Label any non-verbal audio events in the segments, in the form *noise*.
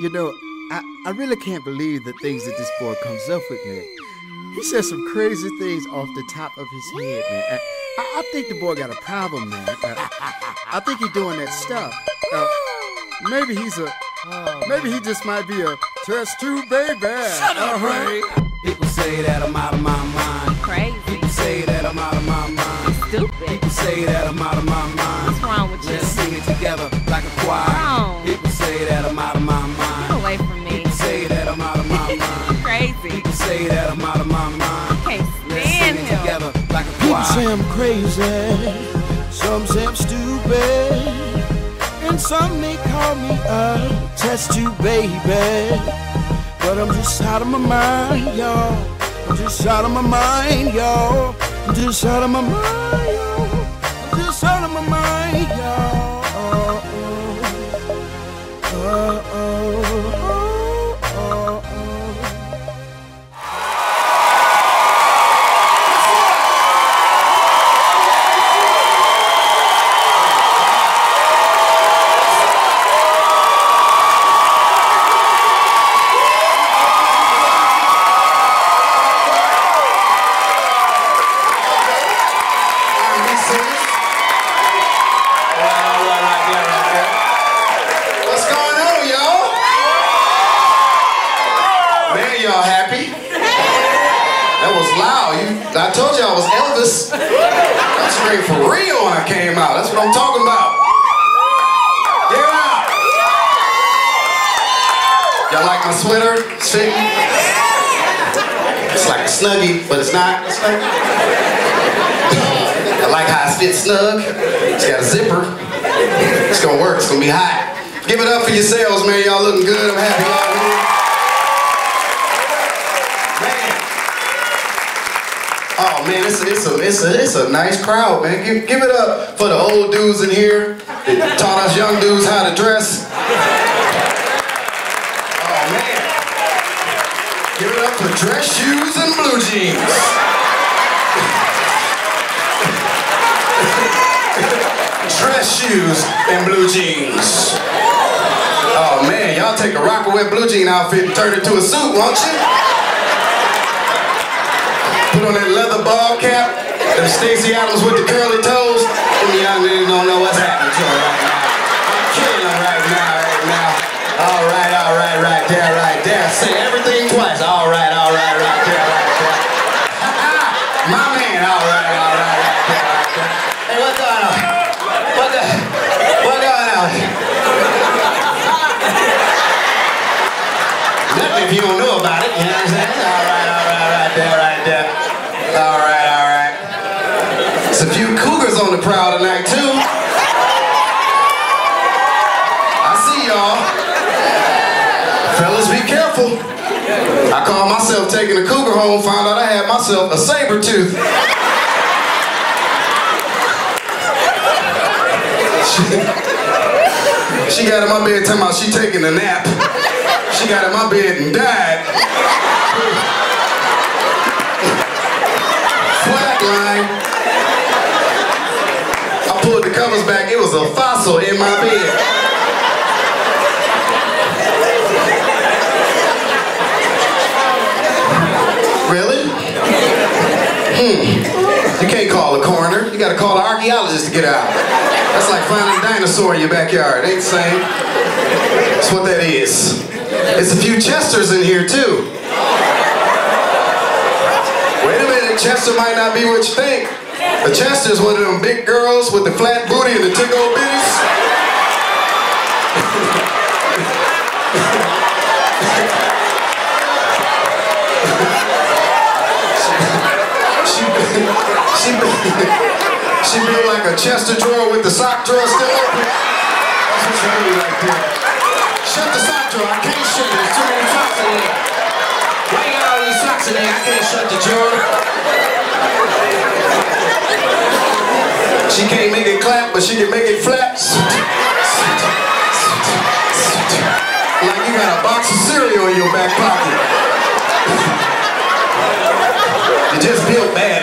You know, I, I really can't believe the things that this boy comes up with, man. He says some crazy things off the top of his head, man. I, I, I think the boy got a problem, man. Uh, I think he's doing that stuff. Uh, maybe he's a, maybe he just might be a test tube baby. Shut up, Uh-huh. Ray. People say that I'm out of my mind. Crazy. People say that I'm out of my mind. Stupid. People say that I'm out of my mind. What's wrong with you? Let's sing it together like a choir. Wrong. People say that I'm out of my mind. Get away from me. People say that I'm out of my *laughs* mind. Crazy. People say that I'm out of my mind. Can't stand it him. together like a People say. I'm crazy, some say I'm stupid, and some may call me a test tube baby. But I'm just out of my mind, y'all. I'm just out of my mind, y'all. Just out of my mind, It's gonna be hot. Give it up for yourselves, man. Y'all looking good. I'm happy y'all here. Man. Oh man, it's a, it's a it's a it's a nice crowd, man. Give give it up for the old dudes in here that taught us young dudes how to dress. Oh man. Give it up for dress shoes and blue jeans. Dress shoes and blue jeans. Oh man, y'all take a Rocawear blue jean outfit and turn it to a suit, won't you? Put on that leather ball cap, them Stacy Adams with the curly toes. Them young niggas don't know what's happening to them right now. I'm killing them right now, right now. All right, all right, right there, right there. Say everything twice. All right, all right, right there, right there. My man, all right, all right, right there, right there. Hey, what's going on? What the? What going on? Nothing if you don't know about it, you know what I'm saying? All right, all right, right there, right there. All right, all right. There's a few cougars on the prowl tonight, too. I see y'all. Fellas, be careful. I called myself taking a cougar home, found out I had myself a saber tooth. *laughs* She got in my bed talking about she taking a nap. She got in my bed and died. Flatline. I pulled the covers back. It was a fossil in my bed. Really? Hmm. You can't call a coroner. You gotta call an archaeologist to get out. That's like finding a dinosaur in your backyard. Ain't the same. That's what that is. It's a few Chesters in here too. Wait a minute, Chester might not be what you think. A Chester's one of them big girls with the flat booty and the tick old bitties. *laughs* she, she, she built like a Chester drawer with the sock drawer still open. *laughs* That's what she do right there. Shut the sock drawer. I can't shut it. There's too many socks in there. Why you got all these socks in there? I can't shut the drawer. She can't make it clap, but she can make it flap. Like you got a box of cereal in your back pocket. You just built badly.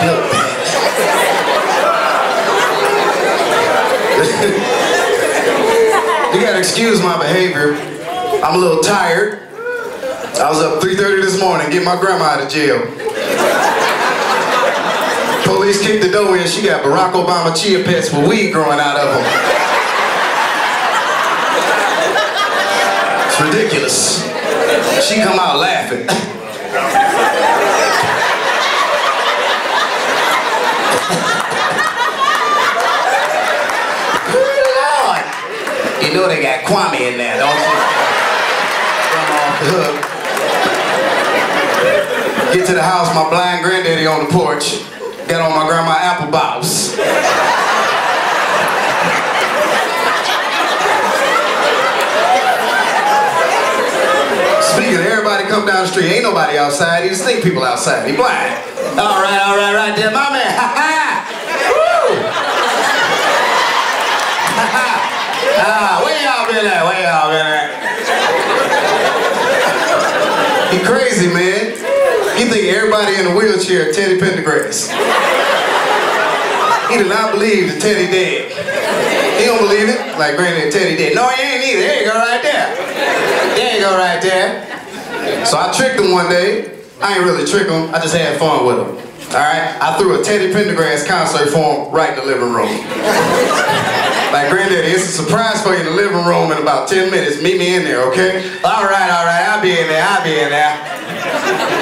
Badly. you excuse my behavior. I'm a little tired. I was up 3.30 this morning getting my grandma out of jail. Police kicked the door in. She got Barack Obama chia pets with weed growing out of them. It's ridiculous. She come out laughing. Lord. You know they got Kwame in there, don't you? Come off the hook. Get to the house, my blind granddaddy on the porch. Got on my grandma Apple Bottoms. Speaking of everybody come down the street, ain't nobody outside. He just think people outside. He blind. All right, all right, right there, my man. *laughs* He crazy, man. He think everybody in a wheelchair Teddy Pendergrass. He did not believe that Teddy dead. He don't believe it. Like granddad Teddy dead. No, he ain't either. There you go right there. There you go right there. So I tricked him one day. I ain't really trick him. I just had fun with him. All right. I threw a Teddy Pendergrass concert for him right in the living room. Like, granddaddy, it's a surprise for you in the living room in about 10 minutes. Meet me in there, okay? All right, all right, I'll be in there, I'll be in there.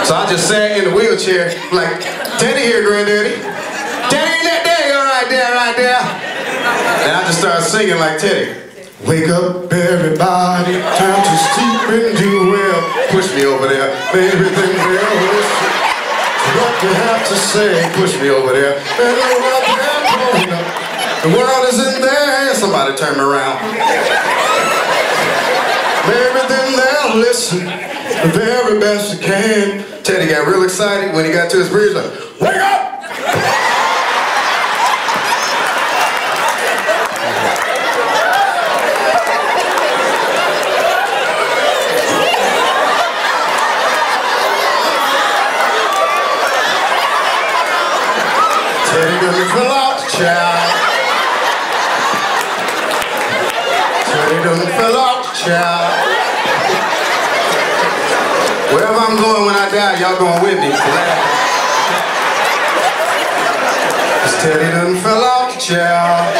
So I just sat in the wheelchair, like, Teddy here, granddaddy. Teddy, in that there, all right there, right there. And I just started singing like Teddy. Wake up, everybody, time to sleep and do well. Push me over there, everything. Listen what you have to say. Push me over there. And. The world is in there. Somebody turn me around. Everything there, listen the very best you can. Teddy got real excited when he got to his bridge. Like, wake up! Teddy done fell out, child. Child. Wherever I'm going when I die, y'all going with me. Cause Teddy done fell out, child.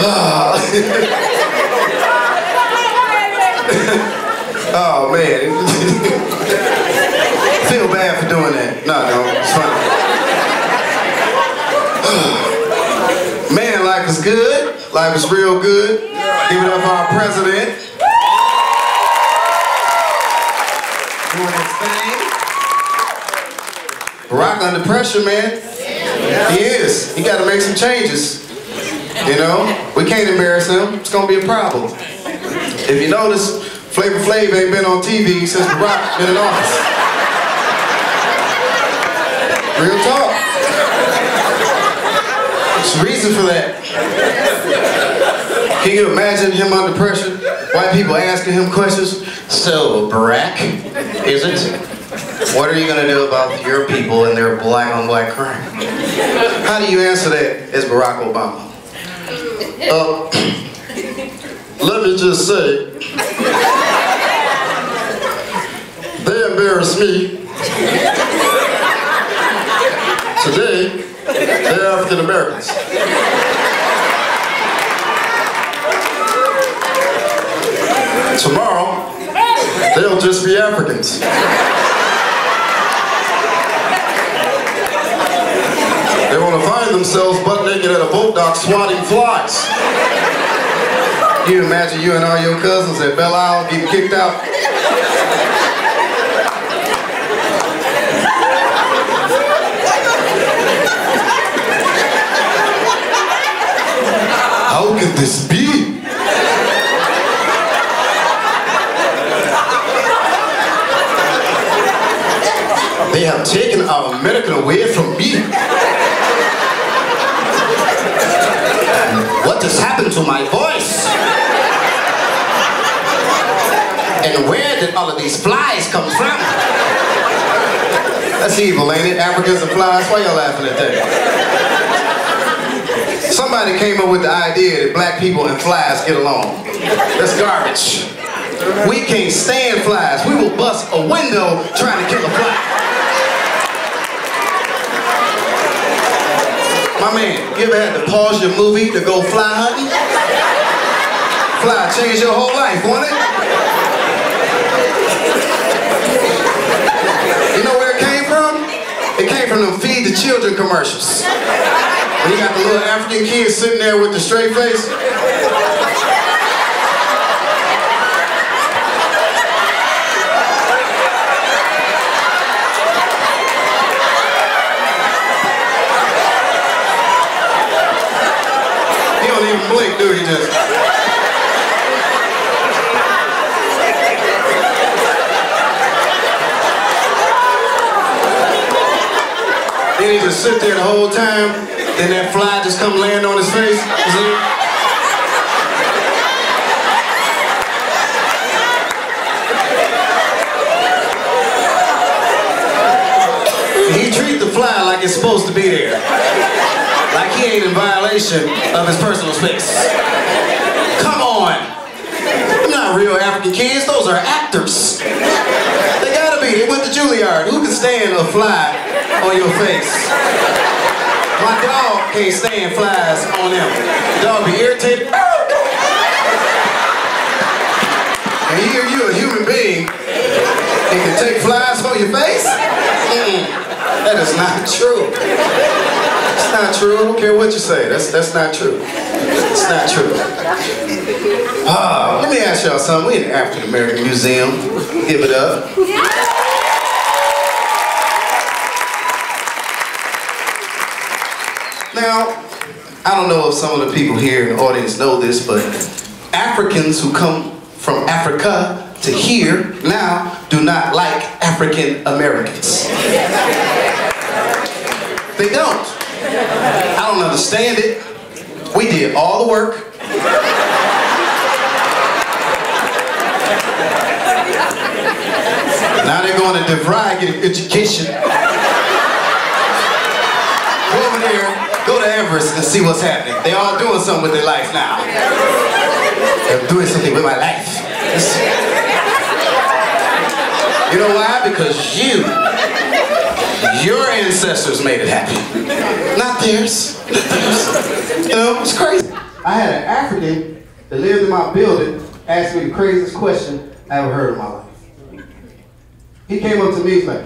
Ah. *laughs* oh man. *laughs* Feel bad for doing that. No, no, it's fine. Man, life is good. Life is real good. Give it up for our president. Doing his thing. Barack under pressure, man. He is. He got to make some changes. You know, we can't embarrass him. It's gonna be a problem. If you notice, Flavor Flav ain't been on TV since Barack been in office. Real talk. There's a reason for that. Can you imagine him under pressure? White people asking him questions. So, Barack, is it? What are you going to do about your people and their black on black crime? How do you answer that as Barack Obama? Uh, let me just say, they embarrass me. Today, they're African Americans. Tomorrow, they'll just be Africans. They want to find themselves butt naked at a boat dock swatting flies. Can You imagine you and all your cousins at Belle Isle getting kicked out? How could this be? They have taken our American away from me. What has happened to my voice? And where did all of these flies come from? That's evil, ain't it? Africans and flies. Why y'all laughing at that? Somebody somebody came up with the idea that black people and flies get along. That's garbage. We can't stand flies. We will bust a window trying to kill a fly. My man, you ever had to pause your movie to go fly hunting? Fly changed your whole life, won't it? You know where it came from? It came from them feed the children commercials. When you got the little African kids sitting there with the straight face. He don't do he? Just. Then he just sit there the whole time. Then that fly just come land on his face. He treat the fly like it's supposed to be there. He ain't in violation of his personal space. Come on. Not real African kids, those are actors. They gotta be. They went to Juilliard. Who can stand a fly on your face? My dog can't stand flies on him. The dog be irritated. And here you a human being and can take flies on your face? Mm-mm. That is not true. It's not true. I don't care what you say. That's that's not true. It's not true. Ah, let me ask y'all something. We in the African American Museum. Give it up. Now, I don't know if some of the people here in the audience know this, but Africans who come from Africa to here now do not like African Americans. They don't. I don't understand it. We did all the work. Now they're going to DeVry, get an education. Go over there, go to Everest and see what's happening. They all doing something with their life now. They're doing something with my life. You know why? Because you, your ancestors made it happen. Not theirs. Not theirs. You know, it's crazy. I had an African that lived in my building ask me the craziest question I ever heard in my life. He came up to me, he's like,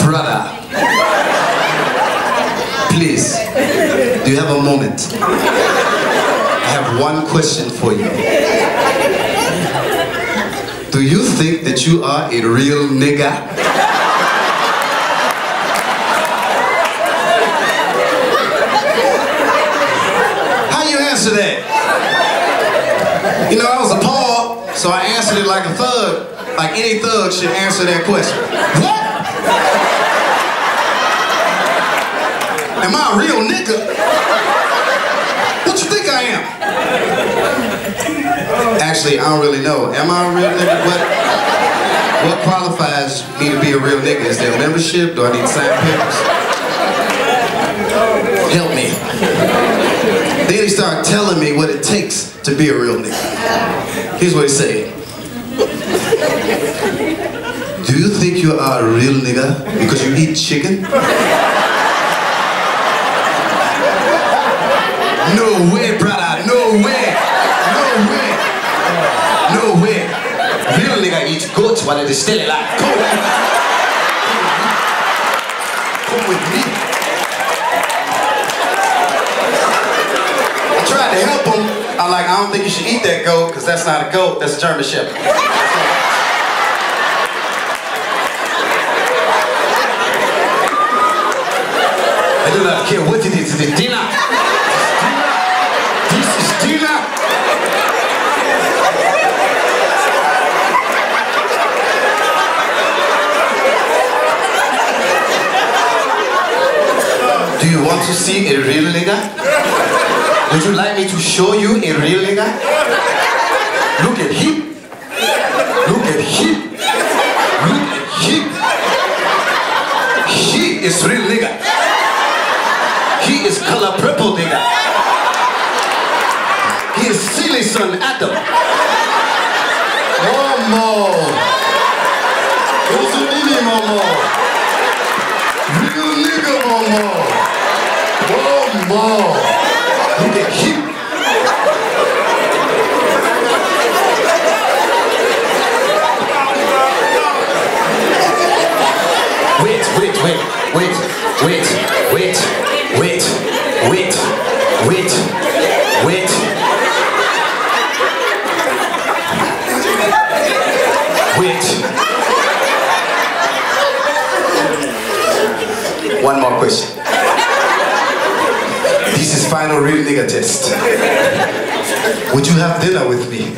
Brother, please, do you have a moment? I have one question for you. Do you think that you are a real nigga? How you answer that? You know, I was appalled, so I answered it like a thug, like any thug should answer that question. What? Am I a real nigga? What you think I am? Actually, I don't really know. Am I a real nigga? What, what qualifies me to be a real nigga? Is there membership? Do I need to sign papers? Help me. Then he started telling me what it takes to be a real nigga. Here's what he said. Do you think you are a real nigga because you eat chicken? No way, way. No way. No way. Real nigga eats goats while it is still alive. Come with me. Come with me. I tried to help him. I'm like, I don't think you should eat that goat because that's not a goat. That's a German Shepherd. I do not care what it is. It is dinner. This is dinner. Do you want to see a real nigga? Would you like me to show you a real nigga? Look at him. Look at him. Look at him. He is real nigga. He is color purple nigga. He is silly son Adam. Momo. Ozunini Momo. Real nigga Momo. Momo. Look at him. Wait, wait, wait, wait, wait, wait, wait, wait, wait, wait. Wait. One more question. This final real nigga test. Would you have dinner with me?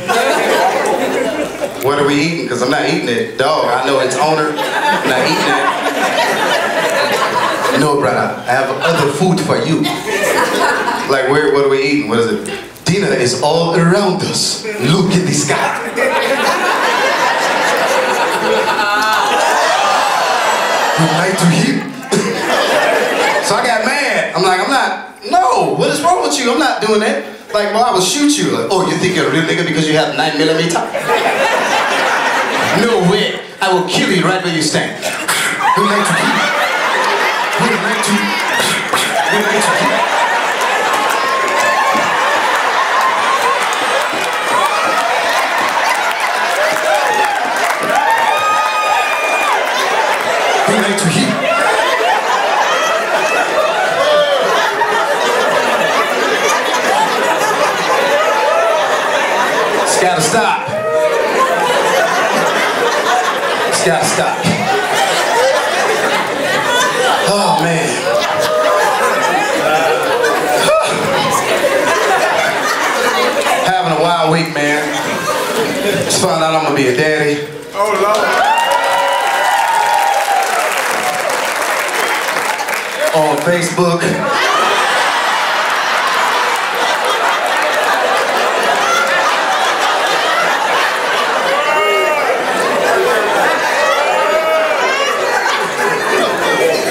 What are we eating? Because I'm not eating it. Dog, I know its owner. I'm not eating it. No, brother. I have other food for you. Like, where? What are we eating? What is it? Dinner is all around us. Look at the sky. You like to him? so I got mad. I'm like, I'm not. No, what is wrong you? I'm not doing that. Like, well, I will shoot you. Like, oh, you think you're a real nigga because you have nine millimeter? No way. I will kill you right where you stand. Who like to kill? Who like to? Who like to kill? Who like to hit? It's gotta stop. It's gotta stop. Oh man. Having a wild week, man. Just found out I'm gonna be a daddy. Oh Lord. On Facebook.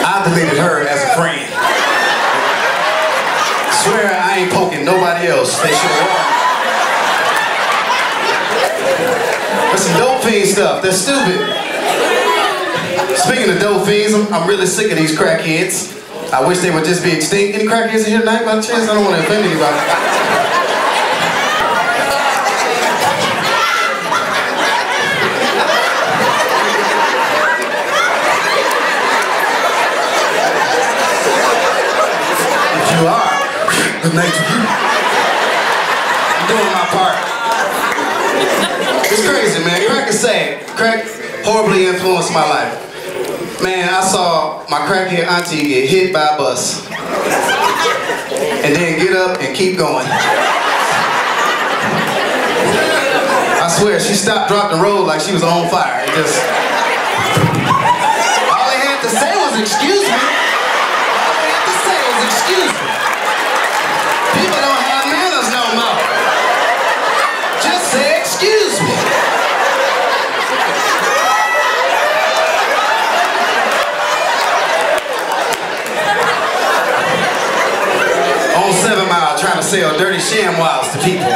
I deleted her as a friend. Swear I ain't poking nobody else. They should have That's some dope fiend stuff. That's stupid. Speaking of dope fiends, I'm, I'm really sick of these crackheads. I wish they would just be extinct. Any crackheads in here tonight by chance? I don't want to offend anybody. If you are, good night to you. I'm doing my part. It's crazy, man. Crack is sad. Crack horribly influenced my life. Man, I saw my crackhead auntie get hit by a bus. And then get up and keep going. I swear, she stopped, dropped and rolled like she was on fire. It just... All they had to say was, excuse me. All they had to say was, excuse me. People don't have manners no more. Just say, excuse me. on Seven Mile trying ShamWows to people.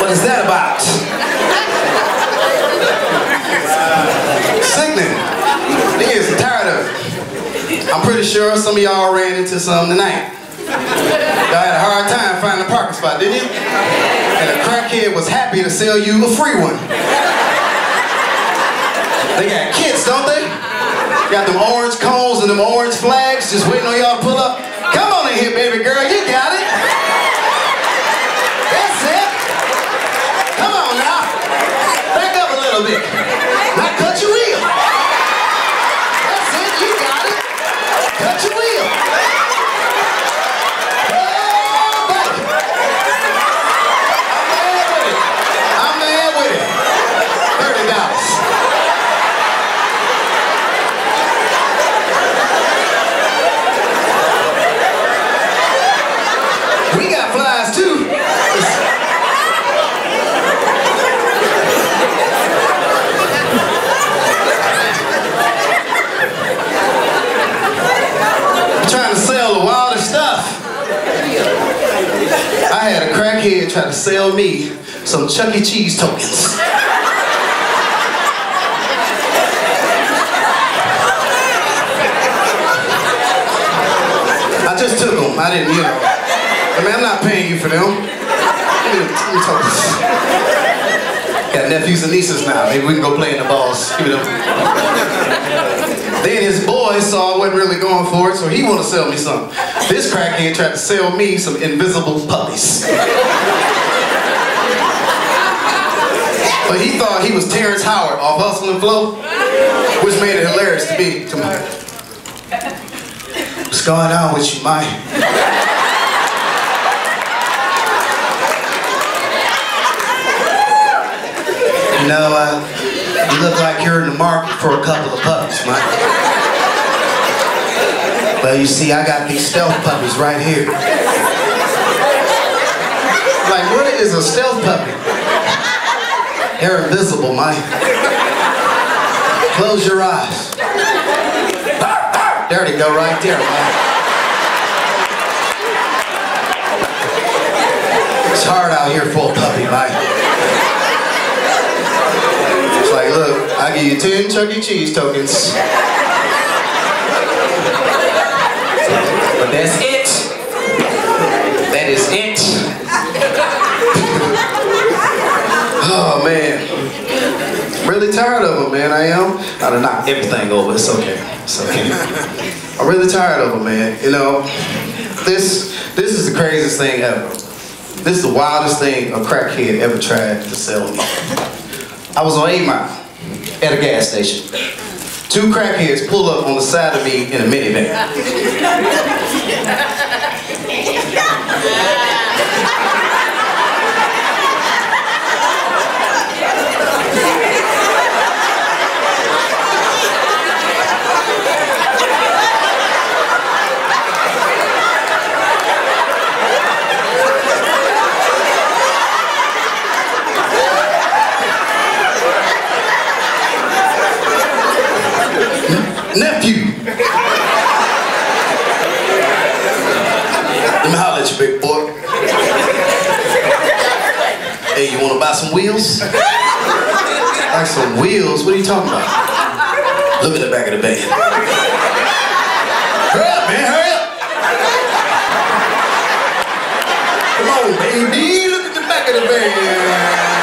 What is that about? Uh, Are tired of it. I'm pretty sure some of y'all ran into some tonight. Y'all had a hard time finding a parking spot, didn't you? And a crackhead was happy to sell you a free one. They got kits, don't they? Got them orange cones and them orange flags just waiting on y'all to pull up. Girl, you got it. That's it. Come on now. Back up a little bit. Now cut your wheel. That's it, you got it. Cut your wheel. Oh, baby. I'm mad with it. I'm mad with it. Thirty dollars. Tried to sell me some Chuck E. Cheese tokens. I just took them. I didn't, you know. I mean, I'm not paying you for them. Give me the tokens. Got nephews and nieces now. Maybe we can go play in the balls. Give me them. Then his boy saw I wasn't really going for it, so he wanted to sell me some. This crackhead tried to sell me some invisible puppies. But he thought he was Terrence Howard off Hustle and Flow, which made it hilarious to me. To me. What's going on with you, Mike? You know, uh, you look like you're in the market for a couple of puppies, Mike. Well, you see, I got these stealth puppies right here. Like, what is a stealth puppy? They're invisible, Mike. Close your eyes. There they go, right there, Mike. It's hard out here for a puppy, Mike. It's like, look, I give you 10 Chuck E. Cheese tokens. But that's it. That is it. Oh man. I'm Really tired of them, man. I am. I done knocked everything over. It's okay. It's okay. I'm really tired of them, man. You know, this this is the craziest thing ever. This is the wildest thing a crackhead ever tried to sell. I was on 8 Mile at a gas station. Two crackheads pull up on the side of me in a minivan. *laughs* Nephew! Let me holler at you, big boy. Hey, you wanna buy some wheels? Like some wheels? What are you talking about? Look at the back of the van. Hurry up, man, hurry up! Come on, baby, look at the back of the van.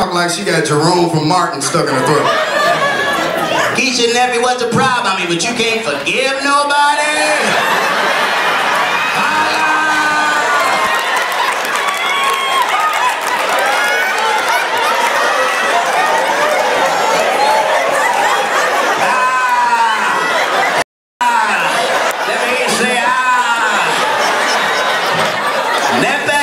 Talk like she got Jerome from Martin stuck in her throat? Keisha nephew, what's the problem? I mean, but you can't forgive nobody? Let me hear you say ah. Nepe.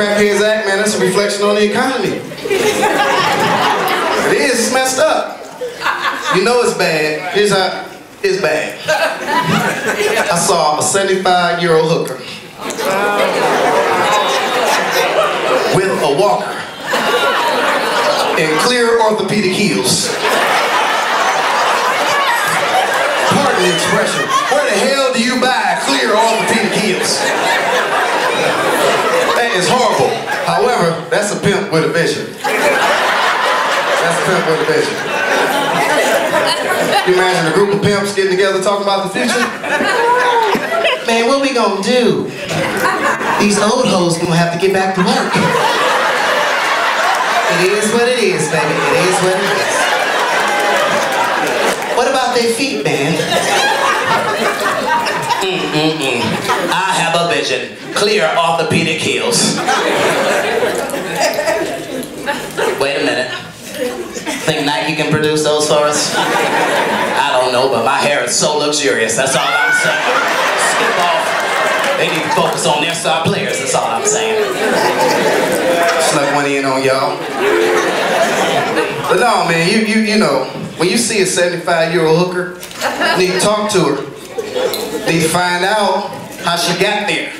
Crackheads act, man, that's a reflection on the economy. *laughs* It is, it's messed up. You know it's bad. Here's how it's bad. I saw a 75 year old hooker with a walker and clear orthopedic heels. Pardon the expression. Where the hell you buy clear all the heels? That is horrible. However, that's a pimp with a vision. That's a pimp with a vision. You imagine a group of pimps getting together talking about the future? Man, what we gonna do? These old hoes gonna have to get back to work. It is what it is, baby. It is what it is. What about their feet, man? Mm-mm-mm. I have a vision. Clear orthopedic heels. Wait a minute. Think Nike can produce those for us? I don't know, but my hair is so luxurious. That's all I'm saying. Skip off. They need to focus on their star players. That's all I'm saying. Snuck one in on y'all. But no, man, you you you know, when you see a 75 year old hooker, you need to talk to her. To find out how she got there.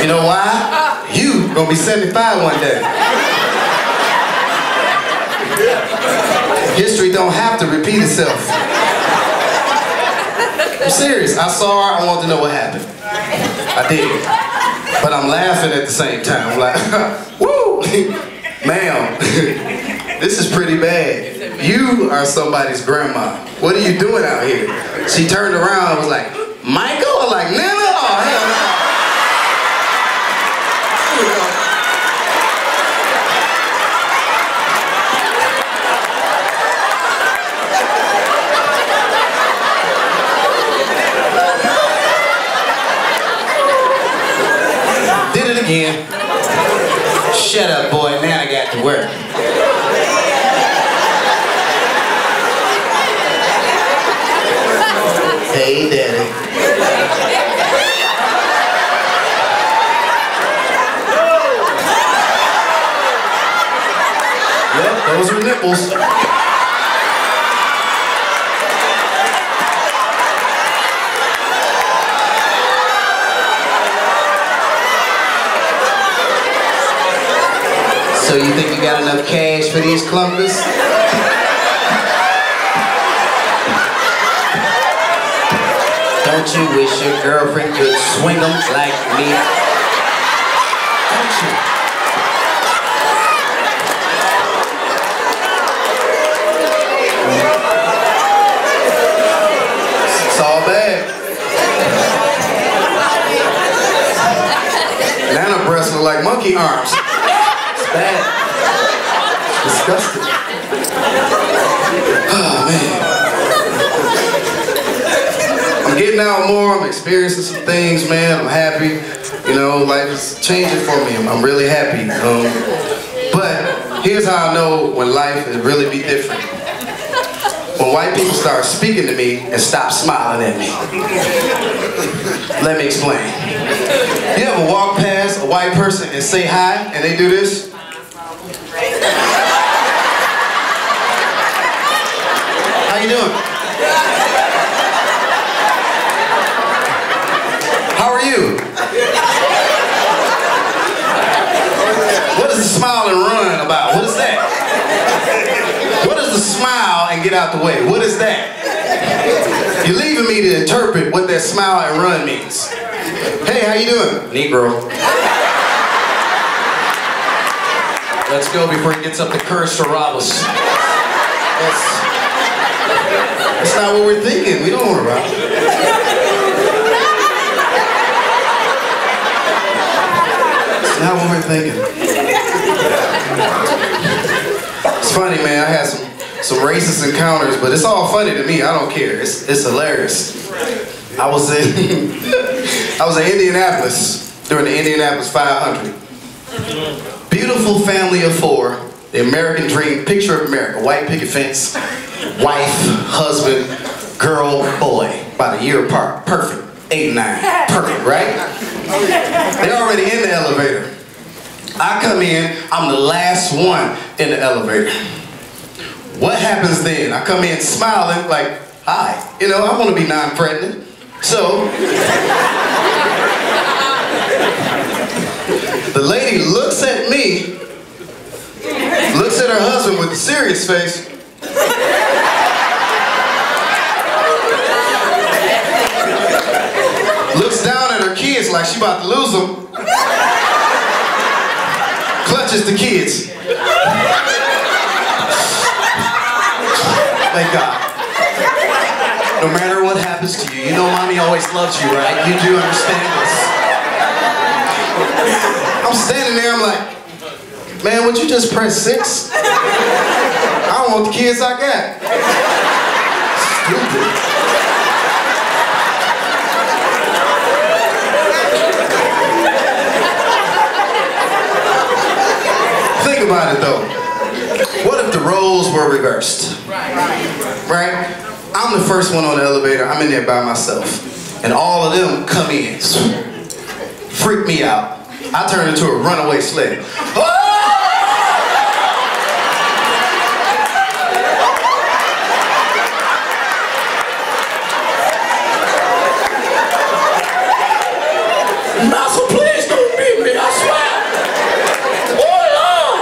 You know why? You gonna be 75 one day. History don't have to repeat itself. I'm serious. I saw her. I wanted to know what happened. I did. But I'm laughing at the same time. I'm like, *laughs* woo! *laughs* Ma'am, *laughs* this is pretty bad. You are somebody's grandma. What are you doing out here? She turned around and was like, Michael? I'm like, no, no, oh, hell no. Did it again. Shut up, boy. Now I got to work. Hey, Daddy. Yep, those are nipples. So you think you got enough cash for these clunkers? Don't you wish your girlfriend could swing them like me? Don't you? It's all bad. Nana breasts look like monkey arms. It's bad. Oh man. I'm getting out more, I'm experiencing some things, man. I'm happy. You know, life is changing for me. I'm, I'm really happy. Um, but here's how I know when life is really be different. When white people start speaking to me and stop smiling at me. Let me explain. You ever walk past a white person and say hi and they do this? How you doing? How are you? What is the smile and run about? What is that? What is the smile and get out the way? What is that? You're leaving me to interpret what that smile and run means. Hey, how you doing? Negro. Let's go before he gets up the courage to rob us. That's, that's not what we're thinking. We don't want to rob. That's not what we're thinking. It's funny, man. I had some some racist encounters, but it's all funny to me. I don't care. It's it's hilarious. I was in *laughs* I was in Indianapolis during the Indianapolis 500. Beautiful family of four. The American dream, picture of America. White picket fence, wife, husband, girl, boy. About a year apart. Perfect. Eight, and nine. Perfect, right? They're already in the elevator. I come in, I'm the last one in the elevator. What happens then? I come in smiling, like, hi. You know, I want to be non-threatening. So, the lady looks at me, looks at her husband with a serious face, looks down at her kids like she about to lose them, clutches the kids. Thank God. No matter what happens to you, you know mommy always loves you, right? You do understand this. I'm standing there, I'm like, man, would you just press six? I don't want the kids I got. Stupid. Think about it though. What if the roles were reversed? Right? I'm the first one on the elevator. I'm in there by myself. And all of them come in. Freak me out. I turn into a runaway sled. Oh! Master, please don't beat me, I swear. Oh, Lord.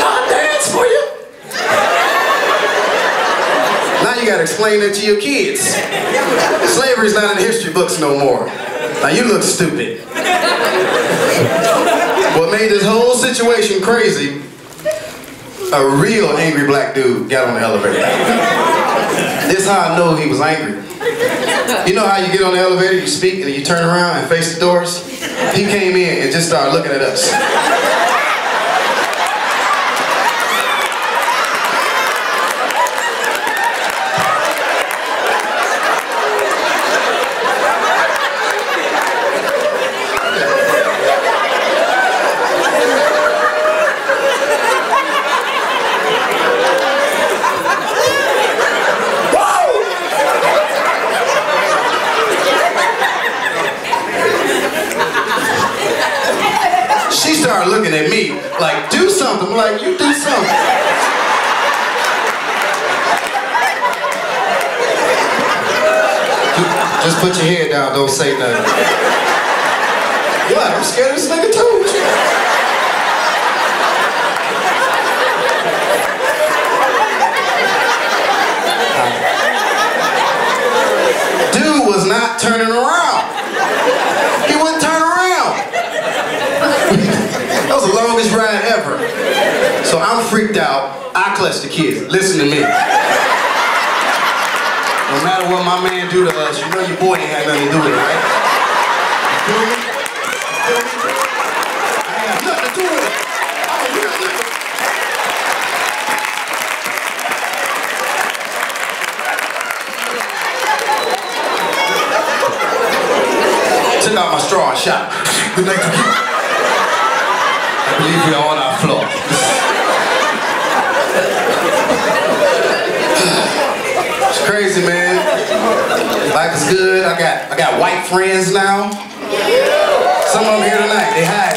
I'll dance for you. Now you gotta explain that to your kids. Slavery's not in the history books no more. Now you look stupid. What made this whole situation crazy, a real angry black dude got on the elevator. This how I know he was angry. You know how you get on the elevator, you speak, and you turn around and face the doors? He came in and just started looking at us. She started looking at me like, do something. I'm like, you do something. Just put your head down, don't say nothing. What? I'm scared of this nigga too. Dude was not turning around. He wouldn't turn around. That was the longest ride ever. So I'm freaked out. I clutch the kids. Listen to me. No matter what my man do to us, you know your boy ain't had nothing to do with it, right? You feel me? You ain't nothing to do with it. Oh, Real nigga. Took out my straw and shot. Good night you. I believe we are on our floor. It's crazy, man. Life is good. I got I got white friends now. Some of them here tonight. They hide.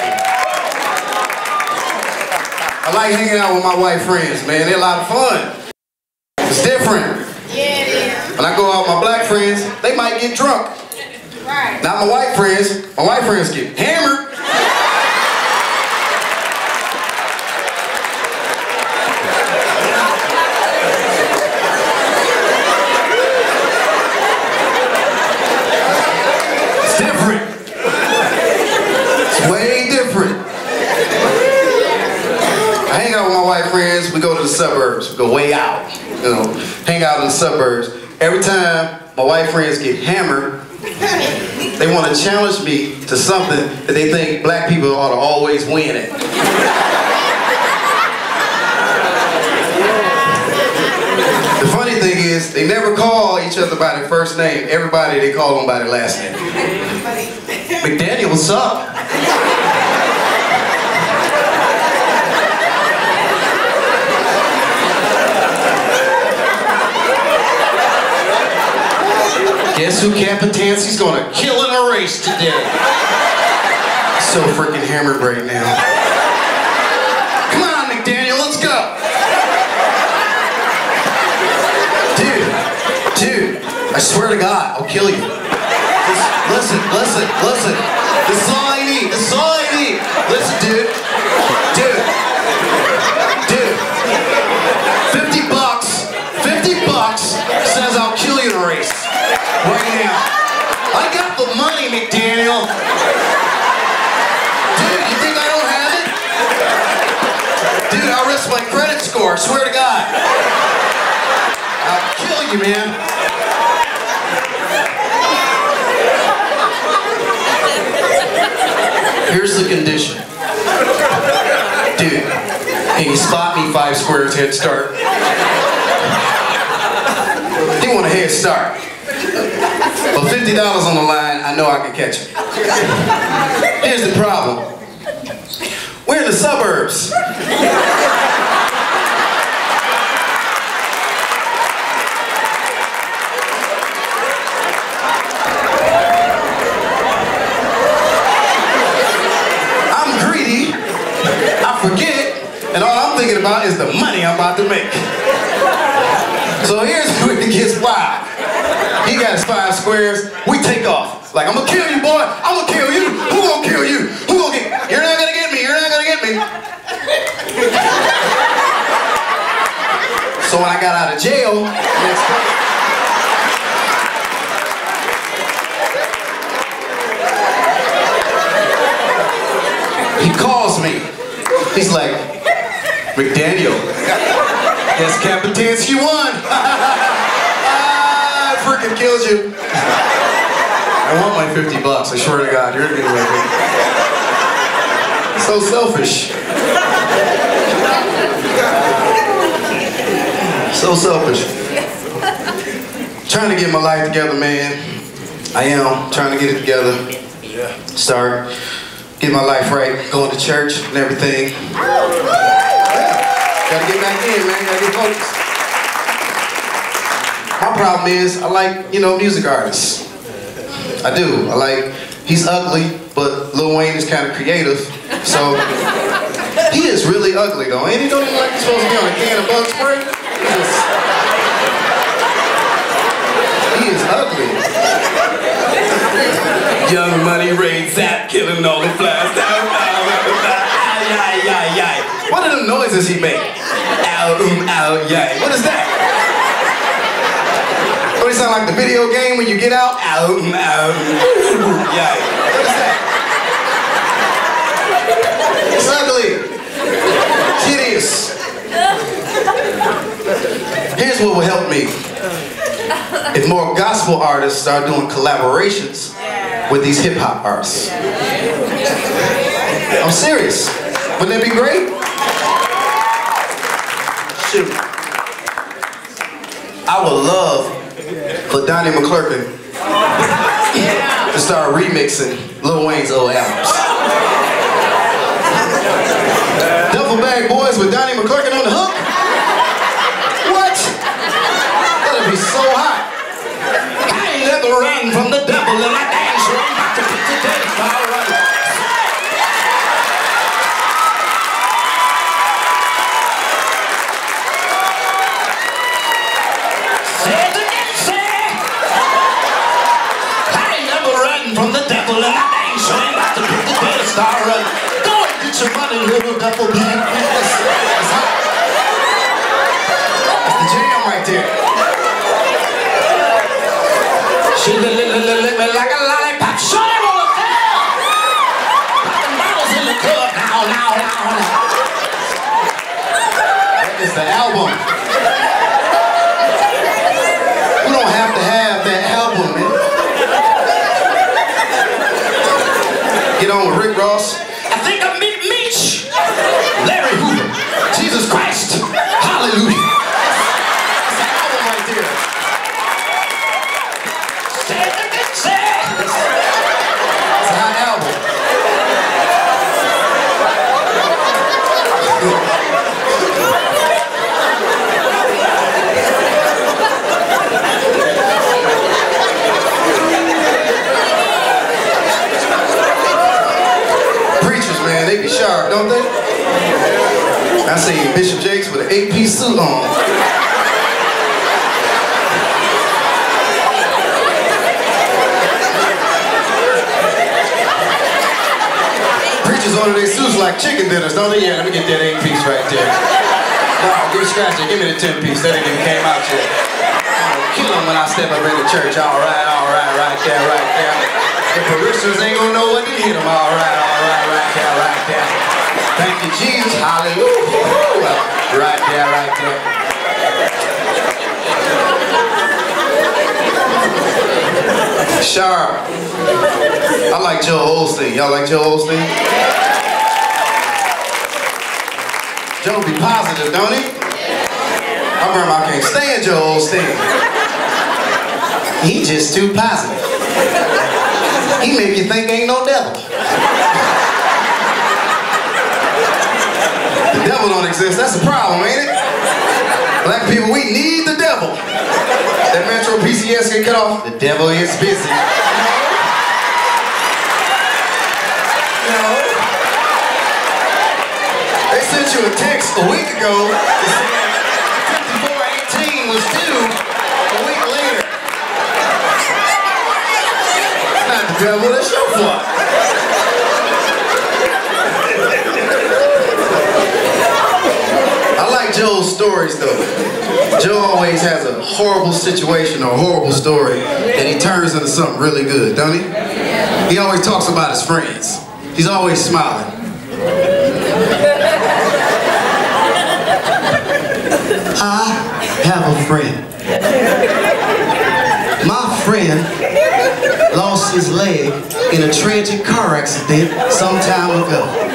I like hanging out with my white friends, man. They're a lot of fun. It's different. When I go out with my black friends, they might get drunk. Not my white friends. My white friends get hammered. It's different. It's way different. I hang out with my white friends. We go to the go way out. You know, hang out in the suburbs. Every time my white friends get hammered, they want to challenge me to something that they think black people ought to always win at. The funny thing is, they never call each other by their first name. Everybody, they call them by their last name. McDaniel, what's up? Two Capitance, he's going to kill in a race today. so freaking hammered right now. Come on, McDaniel, let's go. Dude, dude, I swear to God, I'll kill you. Just listen, listen, listen. This is all I need. This is all I need. Listen, dude. You, man. Here's the condition. Dude, can you spot me five squares head start? You want a head start. But $50 on the line, I know I can catch it. Here's the problem. We're in the suburbs. I'm greedy. I forget. And all I'm thinking about is the money I'm about to make. So here's *laughs* where it gets wild. He got five squares. We take off. Like, I'm gonna kill you, boy. I'm gonna kill you. Who gonna kill you? Who gonna get? You're not gonna get me. You're not gonna get me. So when I got out of jail, next he calls me. He's like, McDaniel, guess Kapitansky won. *laughs* I freaking killed you. I want my 50 bucks, I swear to God, you're gonna get it. So selfish. So selfish. Trying to get my life together, man. I am trying to get it together. Start get my life right, going to church and everything. Yeah. Gotta back in, man. Gotta get focused. My problem is I like, you know, music artists. I do. I like he's ugly, but Lil Wayne is kind of creative. So he is really ugly though. Ain't he don't look like he's supposed to be on a can of bug spray? He is, ugly. Young Money Ray Zap killing all the flies. What are the noises he make? Ow, um, ow, yay. What is that? What it sound like the video game when you get out? Ow, um, ow, *laughs* yay. What is that? It's ugly. Hideous. Here's what will help me. If more gospel artists start doing collaborations with these hip hop artists. I'm serious. Wouldn't that be great? I would love for Donnie McClurkin to start remixing Lil Wayne's old albums. Duffel Bag Boys with Donnie McClurkin on the hook? What? That'd be so hot. I ain't never ran from the devil in my dance room. About to put the dance all right. Say it again, say it. I ain't never run from the devil and I ain't sure about to star run. Go and get your money, little devil bag. That's, that's. That's the jam right there. She li li li li me like a lollipop. Shorty wanna tell. Popping bottles in the club now, now, now, now. That is the album. We don't have to have that album, man. Get on with Rick Ross. I think I meet Meech. Larry Hoover. Jesus Christ. Hallelujah. I seen Bishop Jakes with an eight-piece suit on. Preachers order their suits like chicken dinners, don't they? Yeah, let me get that eight-piece right there. No, give me scratch it. Give me the ten-piece. That ain't even came out yet. I'll kill them when I step up in the church. All right, all right, right there, right there. The parishioners ain't gonna know what to hit them. All right, all right, right there, right there. Thank you, Jesus. Hallelujah. Right there, right there. Sharp. I like Joe Osteen. Y'all like Joe Osteen? Joe be positive, don't he? I remember I can't stand Joe Osteen. He just too positive. He make you think ain't no devil. Devil don't exist. That's a problem, ain't it? Black people, we need the devil. That Metro PCS get cut off. The devil is busy. No. They sent you a text a week ago that said 5418 was due a week later. It's not the devil, that's your fault. I like Joe's stories though. Joe always has a horrible situation or a horrible story that he turns into something really good, don't he? He always talks about his friends. He's always smiling. I have a friend. My friend lost his leg in a tragic car accident some time ago.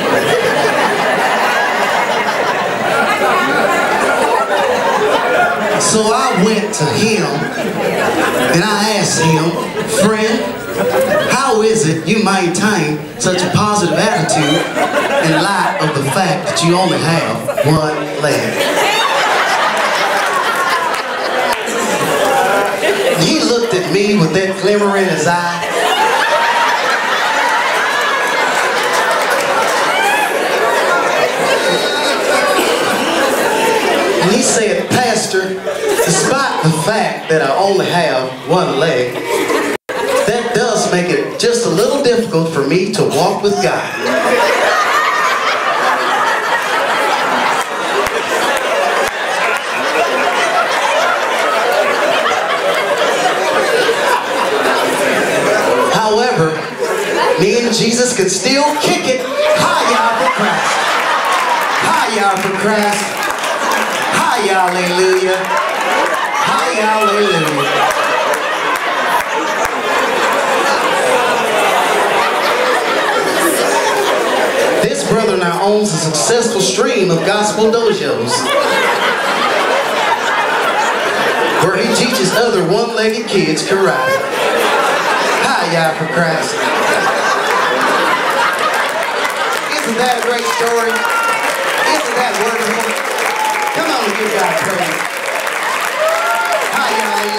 So I went to him and I asked him, friend, how is it you maintain such a positive attitude in light of the fact that you only have one leg? He looked at me with that glimmer in his eye. And he said, Pastor, that I only have one leg, that does make it just a little difficult for me to walk with God. However, me and Jesus could still kick it. Hi-ya for Christ. Hi-ya for Christ. Hi, hallelujah. This brother now owns a successful stream of gospel dojos where he teaches other one-legged kids karate. Hi, y'all for Christ. Isn't that a great story? Isn't that wonderful? Come on, give God praise. You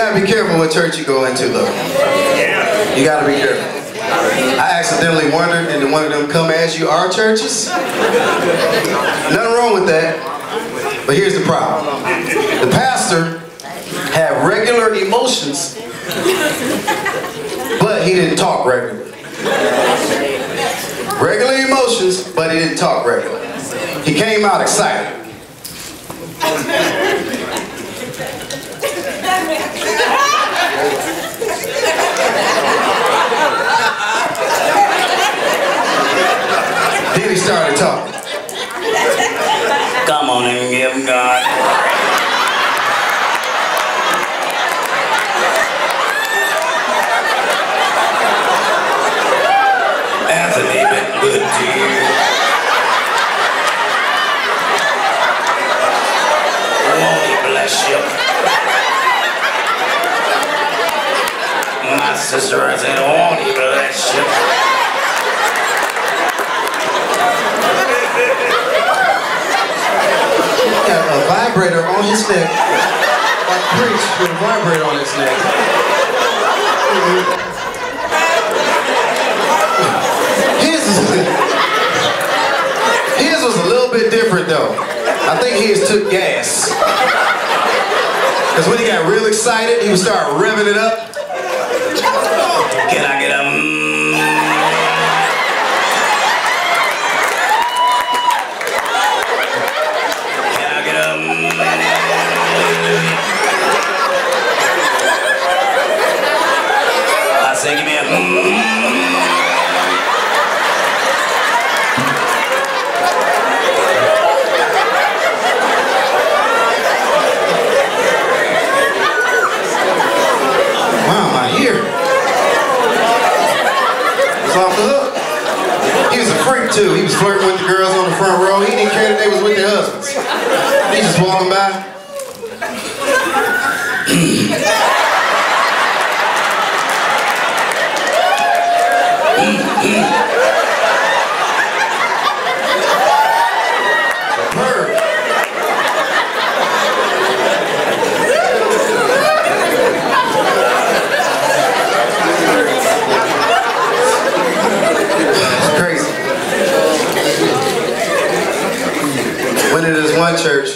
gotta be careful what church you go into, though. You gotta be careful. I accidentally wandered into one of them come as you are churches. Nothing wrong with that. But here's the problem. The pastor had regular emotions, but he didn't talk regularly. Regular emotions, but he didn't talk regularly. He came out excited. Then he started talking. Come on and give him God. Anthony been good to you. Won't he bless you? My sister, I said, won't he bless you? got a vibrator on his neck. Like preach with a vibrator on his neck. His, his was a little bit different though. I think he took gas. Because when he got real excited, he would start revving it up. Say, give me a. Wow, my ear. It's off the hook. He was a freak too. He was flirting with the girls on the front row. He didn't care that they was with their husbands. He just walking by. Bird. It's crazy. Went into this one church.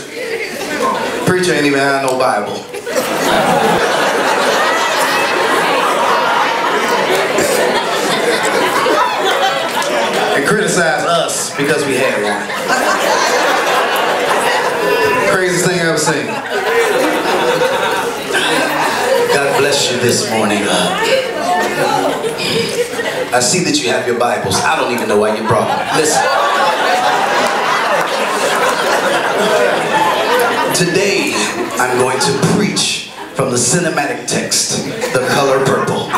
Preacher ain't even had no Bible. And criticized us because we had one. Craziest thing I ever seen. God bless you this morning. Uh, I see that you have your Bibles. I don't even know why you brought them. Listen. Today, I'm going to preach from the cinematic text, The Color Purple.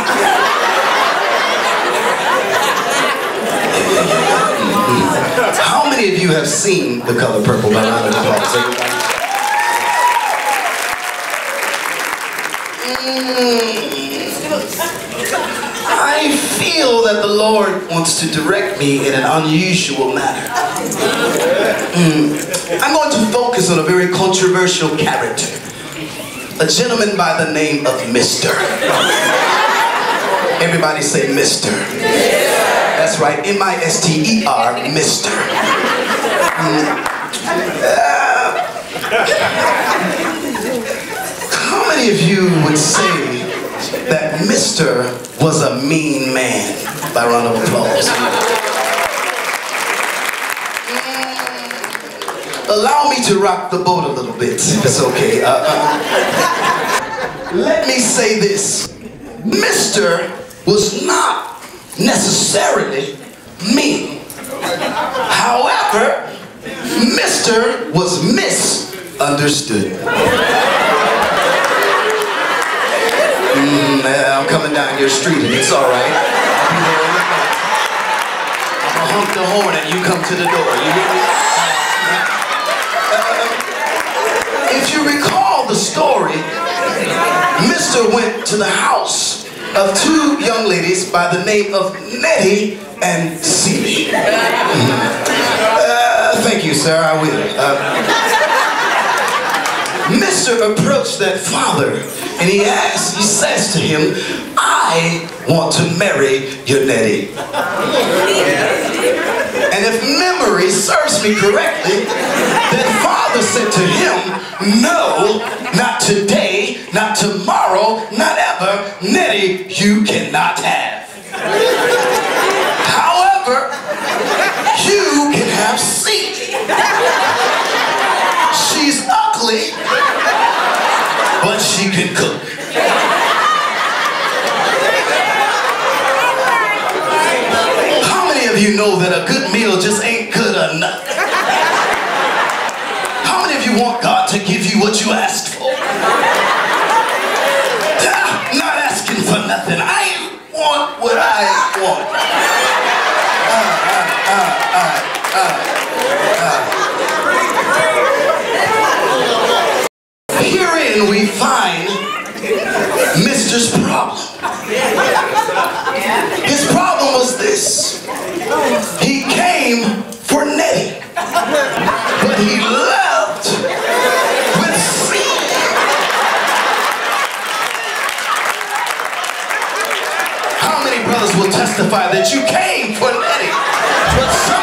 How many of you have seen The Color Purple by round of? Wants to direct me in an unusual manner. Mm. I'm going to focus on a very controversial character. A gentleman by the name of Mr. Everybody say Mr. That's right, M-I-S-T-E-R, Mr. Mm. Uh, how many of you would say that Mr. was a mean man? By round of applause. Allow me to rock the boat a little bit, if it's okay. Uh, uh, let me say this. Mr. was not necessarily me. However, Mr. was misunderstood. Mm, I'm coming down your street and it's all right. I'll be there in a minute. I'm gonna honk the horn and you come to the door. You hear me? Uh, if you recall the story, Mr. went to the house of two young ladies by the name of Nettie and Celie. Uh, thank you, sir. I will. Uh, Mr. approached that father and he asks, he says to him, I want to marry your Nettie. And if memory serves me correctly, that father said to him, no, not today, not tomorrow, not ever, Nettie, you cannot have. However, you can have Celie. She's ugly, but she can cook. How many you know that a good meal just ain't good enough? How many of you want God to give you what you asked for? Ah, Not asking for nothing. I want what I want. Ah. Herein we find Mr.'s problem. His problem was this. He came for Nettie, but he left with Celie. How many brothers will testify that you came for Nettie, but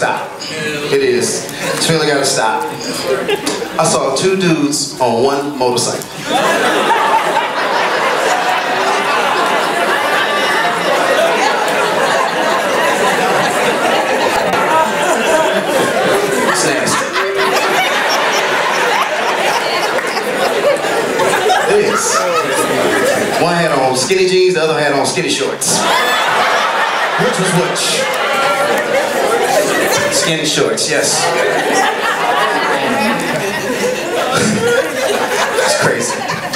stop. It is. It's really gotta stop. I saw two dudes on one motorcycle. It is. One had on skinny jeans, the other had on skinny shorts. Which was which? Skinny shorts, yes. that's crazy.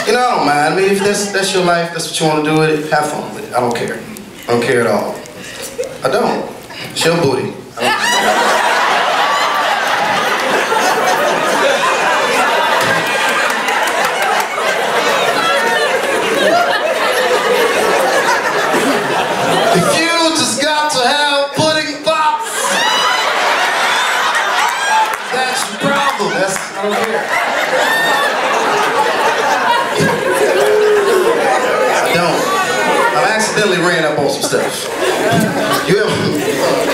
You know, I don't mind. I mean, if that's that's your life, that's what you want to do with it, have fun with it. I don't care. I don't care at all. I don't. It's your booty. I don't If you just got to have pudding pops, that's your problem. That's I don't care. I don't. I accidentally ran up on some stuff. You ever,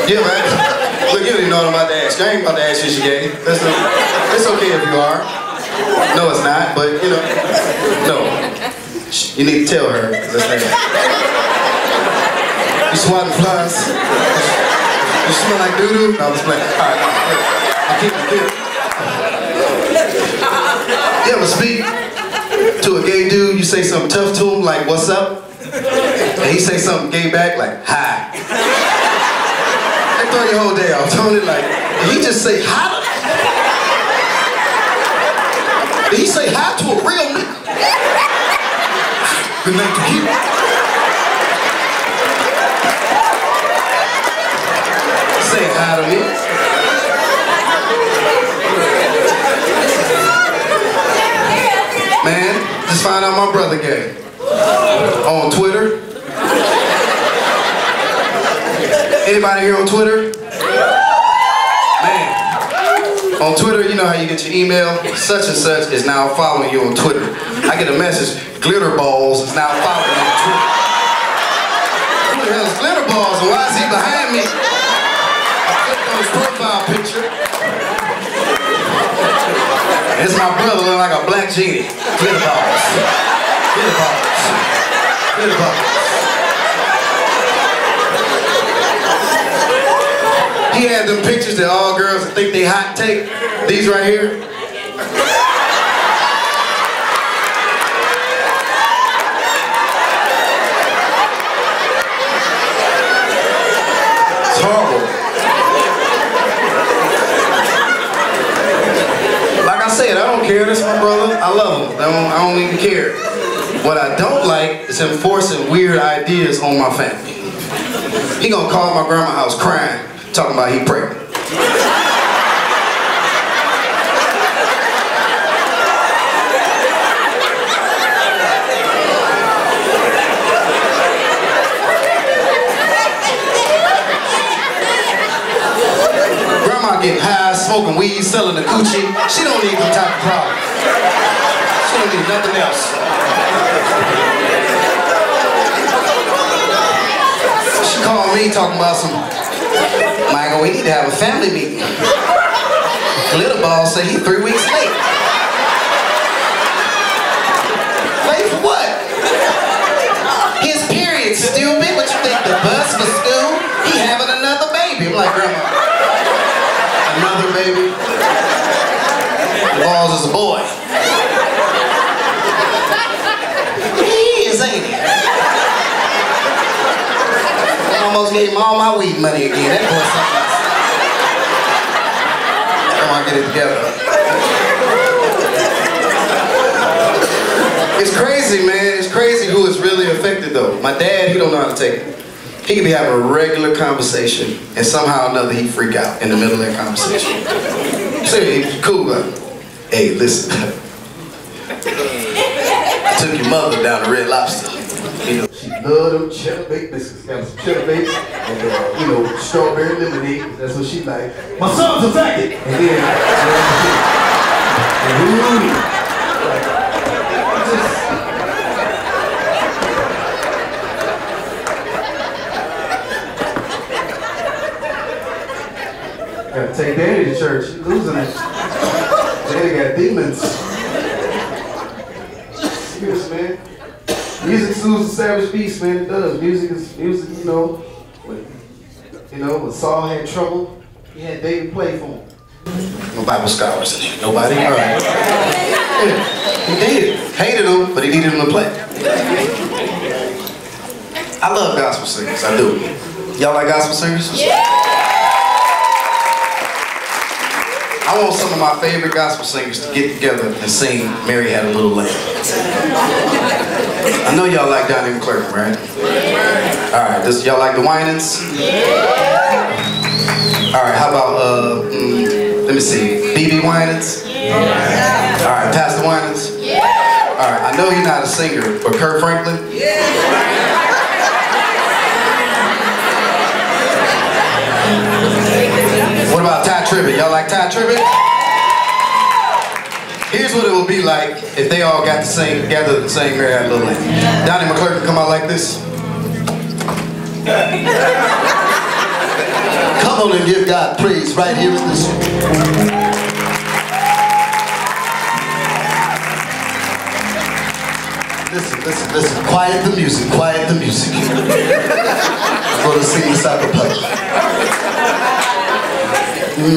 you ever, look, you don't even know what I'm about to ask. I ain't about to ask you, she gay. That's no, it's okay if you are. No, it's not, but you know, no. You need to tell her. You swatting flies? You smell like doo-doo? No, I'm just playing. All right, I keep it good. You ever speak to a gay dude, you say something tough to him, like, what's up? And he say something gay back, like, hi. They throw your whole day off. Tony, like, he just say hi? Did he say hi to a real nigga? Good night to you. Say hi to me. Man, just find out my brother gay. On Twitter. Anybody here on Twitter? On Twitter, you know how you get your email? Such and such is now following you on Twitter. I get a message, Glitter Balls is now following you on Twitter. Who the hell is Glitter Balls and why is he behind me? I clicked on his profile picture. It's my brother looking like a black genie. Glitter balls. Glitter balls. Glitter balls. He had them pictures that all girls think they hot take. These right here. It's horrible. Like I said, I don't care. That's my brother. I love him. I don't, I don't even care. What I don't like is enforcing weird ideas on my family. He gonna call my grandma house crying, talking about he pregnant. Grandma getting high, smoking weed, selling the coochie. She don't need them type of problems. She don't need nothing else. She called me talking about some, Michael, we need to have a family meeting. Little ball say he three weeks late. Late for what? His period, stupid. What you think, the bus for school? He having another baby. I'm like grandma. Another baby. Laws is a boy. He is, ain't he? I almost gave him all my weed money again. That boy else. Come on, get it together. It's crazy, man. It's crazy who is really affected, though. My dad, he don't know how to take it. He could be having a regular conversation, and somehow or another he freak out in the middle of that conversation. He's cool, but hey, listen. I took your mother down to Red Lobster. You know, she loved them cheddar baked biscuits. Got some cheddar bakes and uh, you know strawberry lemonade. That's what she like. My son's affected. And then, and ooh, Gotta take Danny to church. She's losing it. Daddy got demons. Serious, man. Music soothes the savage beast, man. It does. Music is music. You know, you know when Saul had trouble, he had David play for him. No Bible scholars in here. Nobody. All right. *laughs* He did. Hated him, but he needed him to play. I love gospel singers. I do. Y'all like gospel singers? Yeah. I want some of my favorite gospel singers to get together and sing Mary Had a Little Lamb. I know y'all like Donnie McClurkin, right? All right, does y'all like the Winans? All right, how about, uh, mm, let me see, BeBe Winans? All right, Pastor Winans? Yeah. All right, I know you're not a singer, but Kirk Franklin? Yeah. What about Tye Tribbett? Y'all like Tye Tribbett? Here's what it would be like if they all got to sing together the same Mary Had Little Lamb. Donnie McClurkin come out like this. *laughs* Come on and give God praise right here in this Listen, listen, listen. Quiet the music, quiet the music. I'm going to sing this out the.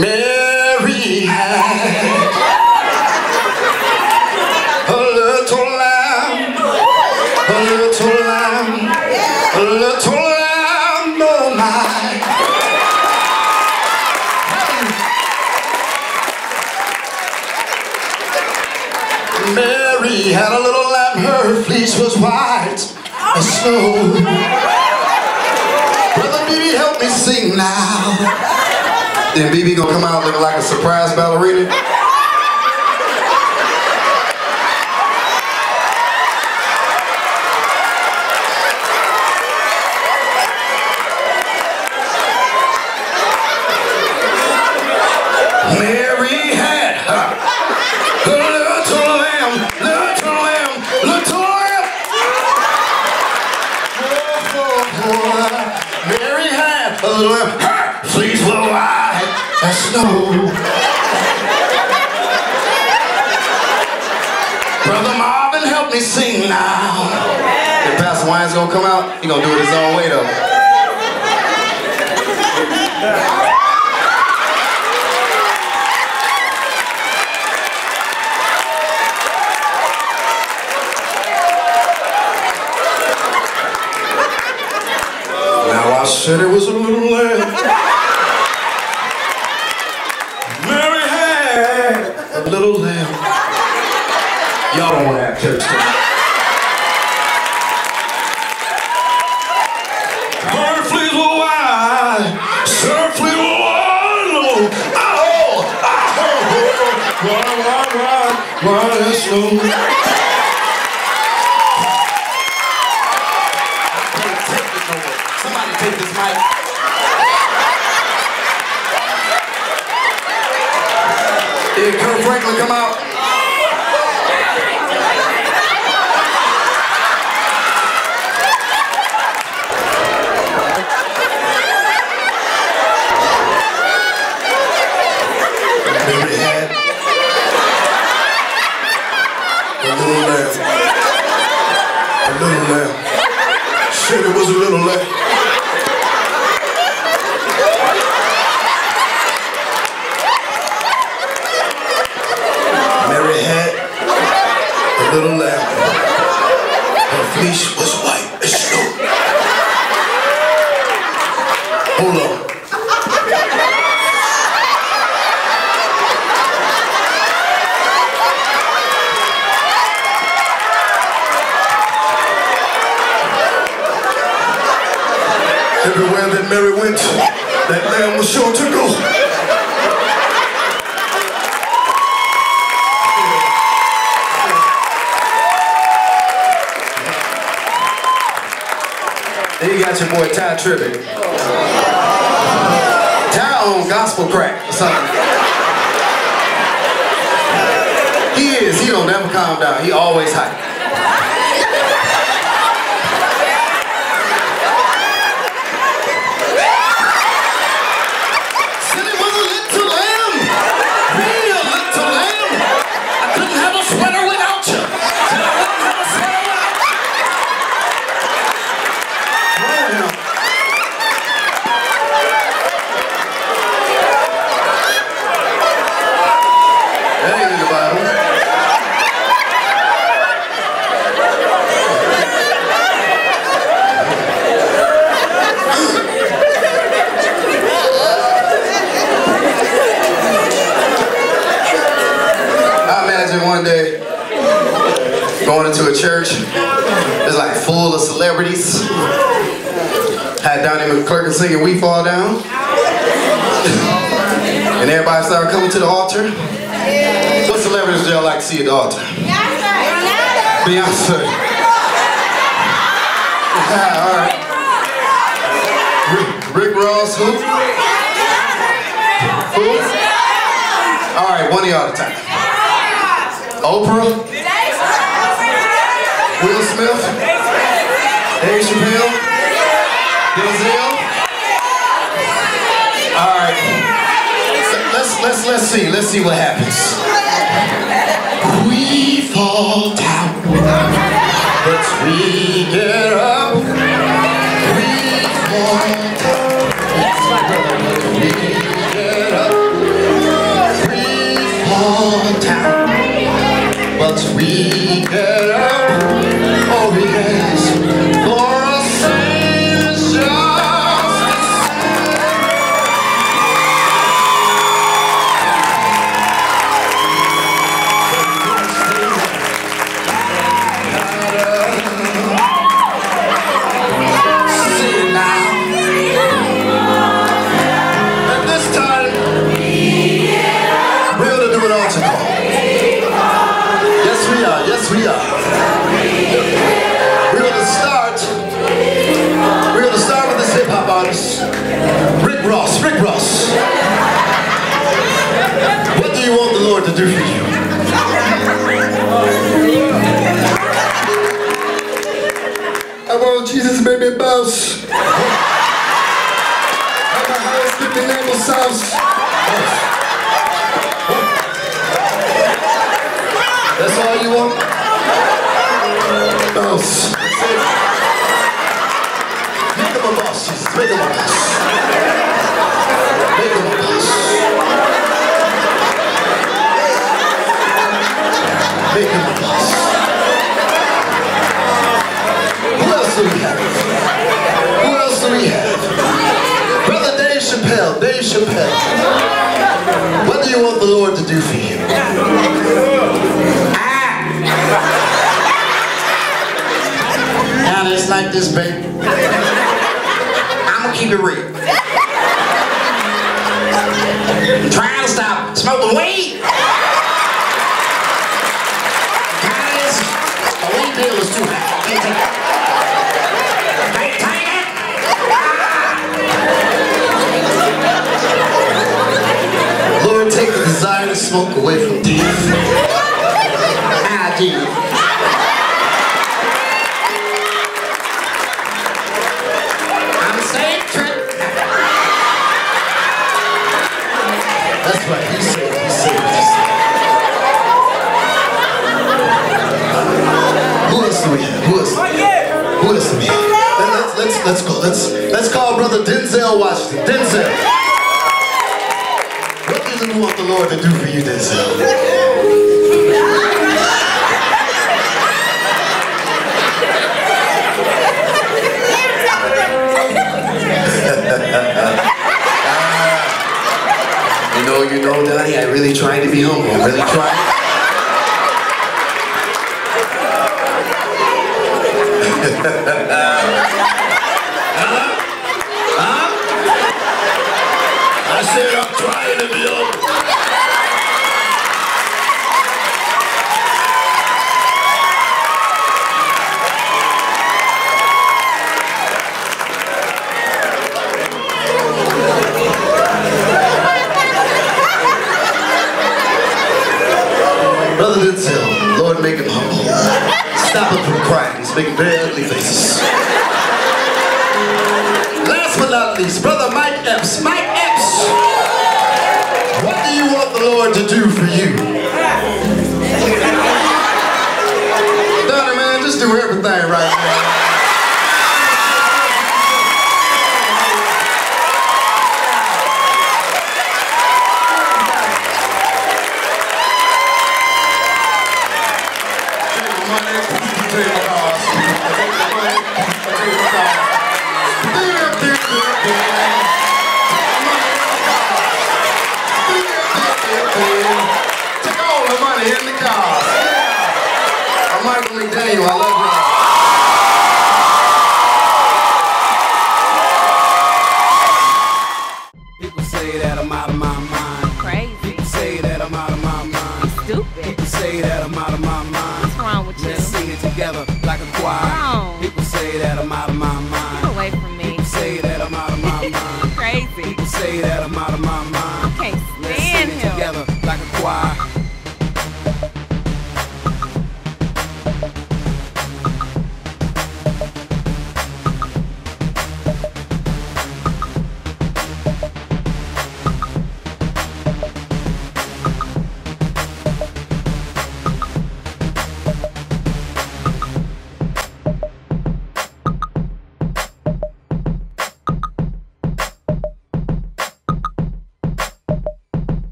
Mary had Mary had a little lamb, her fleece was white as snow. Brother, baby, help me sing now. Then BeBe gonna come out looking like a surprise ballerina. Sing now. If Pastor Wine's gonna come out, he gonna do it his own way though. Now I said it was a little lamb. Mary had a little lamb. Y'all don't want to have church tonight. Singing We Fall Down. and everybody started coming to the altar. What celebrities do y'all like to see at the altar? Beyonce. *laughs* All right. Rick, Rick Ross, who? Who? All right, one of y'all at a time. Oprah, Will Smith, Dave Chappelle. All right. Let's let's see. Let's see what happens. We fall down, but we get up. We fall down. We get up. We fall down, but we get up. Oh yes, That's all you want? Bounce. Make him a boss. Make him a boss. Chappelle. Dave What do you want the Lord to do for you? Now it's like this, baby. I'm gonna keep it real. Trying to stop smoking weed. Smoke away from death. I do. I'm a trip. That's right, he's said. he's said. he's safe. Who else do we have? Who else? Who else do we have? Let- Let's, let's, let's go. Let's, let's call brother Denzel Washington. Denzel. Really trying to be humble. I really tried. McDaniel. I love y'all. People say that I'm out of my mind. Crazy. People say that I'm out of my mind. Stupid. People say that I'm out of say that I'm out of my mind.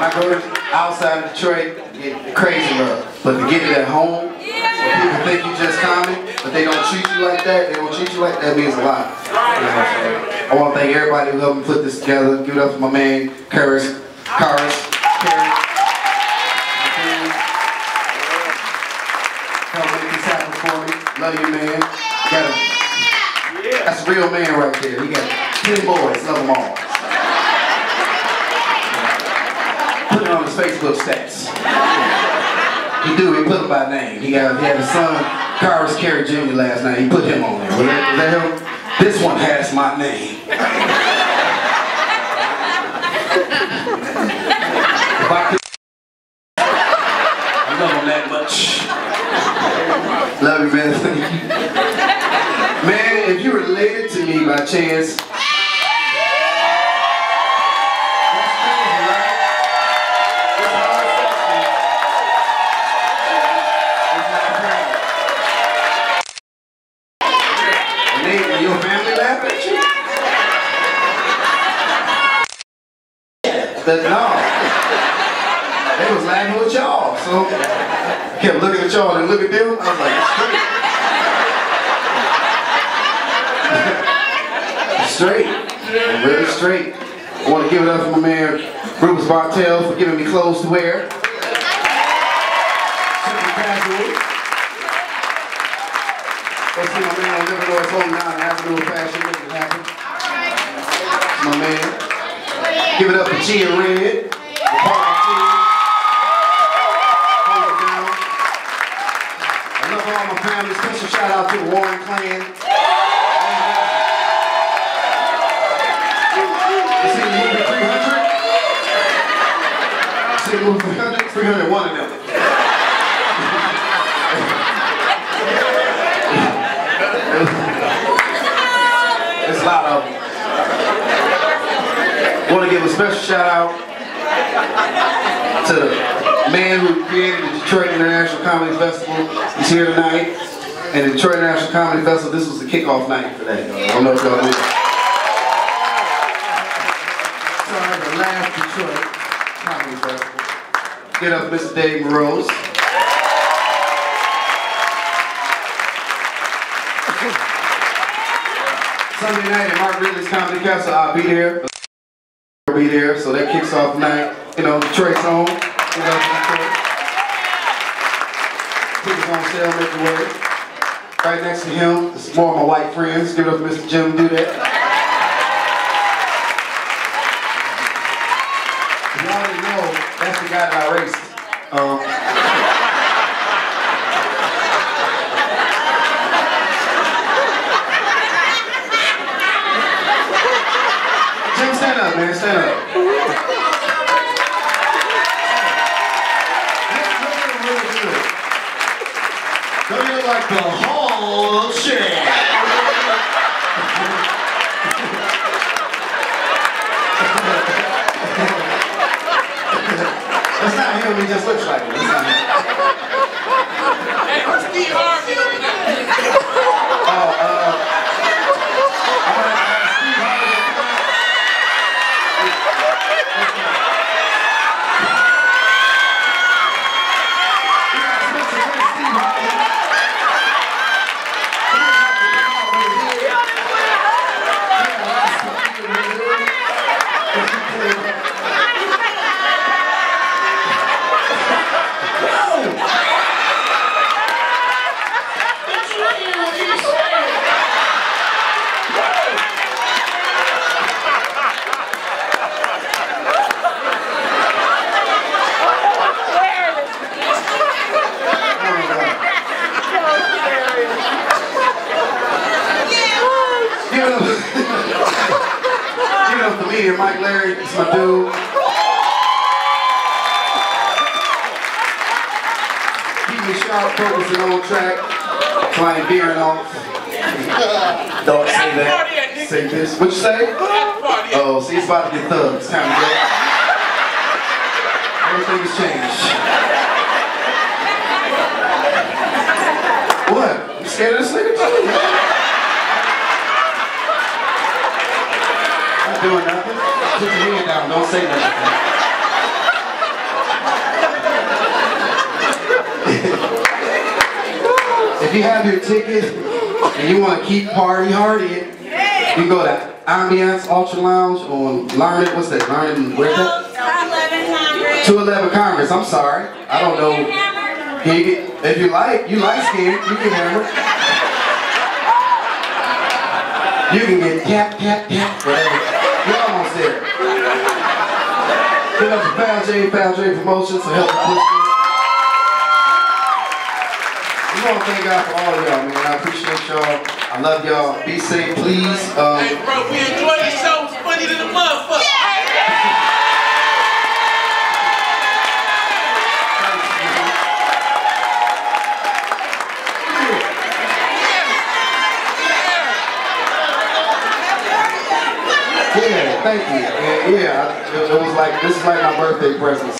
When I go outside of Detroit, get crazy love. But to get it at home, people think you just common, but they don't treat you like that, they don't treat you like that means a lot. I want to thank everybody who helped me put this together. Give it up for my man, Karis, Karis, Karis. Help make this happen for me. Love you, man. Got that's a real man right there. He got 10 boys. Love them all. Put it on his Facebook stats. He do, he put him by name. He got he had a son, Carlos Carey Jr. last night. He put him on there. Was that, was that him? This one has my name. if I could I love him that much. Love you, man. *laughs* Man, if you related to me by chance, that's crazy, right? It's hard section. It's not proud. And they, and your family laugh at you? But no. They was laughing with y'all. So I kept looking at y'all and look at them. I was like, straight. straight. Really straight. I want to give it up for my man Rufus Bartell for clothes to wear. Super casual. Let's see my man on Illinois home now and Avenue of Fashion. Make it happen. My man. Give it up for and Red. The party team. Hold it down. I love all my family. Special shout out to the Warren clan. You see the movie 300? See the movie 300? 301 of them. It's a lot of them. Want to give a special shout out to the man who created the Detroit International Comedy Festival. He's here tonight. And the Detroit International Comedy Festival, this was the kickoff night for that. I don't know if y'all knew. Sorry, the last Detroit Comedy Festival. Get up, Mr. Dave Morose. Sunday night at Mark Ridley's Comedy Castle, I'll be there. I'll be there, so that kicks off tonight. Know, home. You know, Tickets on sale, way. Right next to him, this is more of my white friends. Give it up to Mr. Jim Do that. You go to Ambiance Ultra Lounge on Learn It. What's that? Learn It. Where's that? 211 Congress. I'm sorry. I don't know. Get, if you like, you like skin, you can hammer. You can get tap, tap, tap, whatever. You're almost there. Give up to Pal J, Pal J Promotions for helping push me. We want to thank God for all of y'all, man. I appreciate y'all. I love y'all. Be safe, please. Um, Hey, bro, we enjoyed the show. It's funny to the motherfucker. Yeah, thank you. And yeah, I- it, it was like this is like my birthday present.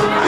Yeah.